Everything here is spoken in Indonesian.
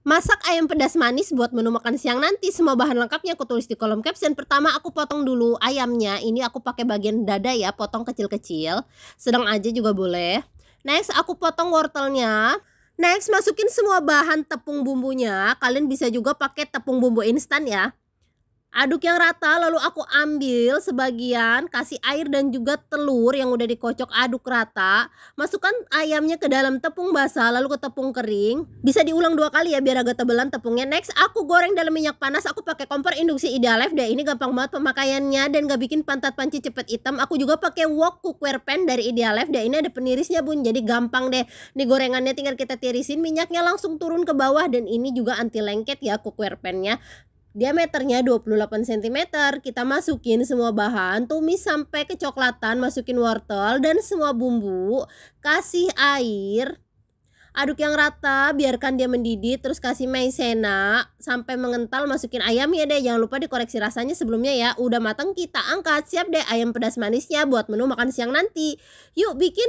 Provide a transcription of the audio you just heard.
Masak ayam pedas manis buat menu makan siang nanti. Semua bahan lengkapnya aku tulis di kolom caption. Pertama aku potong dulu ayamnya. Ini aku pakai bagian dada ya, potong kecil-kecil. Sedang aja juga boleh. Next aku potong wortelnya. Next masukin semua bahan tepung bumbunya. Kalian bisa juga pakai tepung bumbu instan ya. Aduk yang rata lalu aku ambil sebagian kasih air dan juga telur yang udah dikocok aduk rata. Masukkan ayamnya ke dalam tepung basah lalu ke tepung kering. Bisa diulang dua kali ya biar agak tebelan tepungnya. Next aku goreng dalam minyak panas. Aku pakai kompor induksi Idealef deh. Ini gampang banget pemakaiannya dan gak bikin pantat panci cepet hitam. Aku juga pakai wok cookware pan dari Idealef deh. Ini ada penirisnya bun. Jadi gampang deh. Nih gorengannya tinggal kita tirisin minyaknya langsung turun ke bawah Dan ini juga anti lengket ya cookware pannya diameternya 28 cm kita masukin semua bahan tumis sampai kecoklatan masukin wortel dan semua bumbu kasih air aduk yang rata biarkan dia mendidih terus kasih maizena sampai mengental masukin ayamnya deh jangan lupa dikoreksi rasanya sebelumnya ya. Udah matang kita angkat. Siap deh ayam pedas manisnya buat menu makan siang nanti. Yuk bikin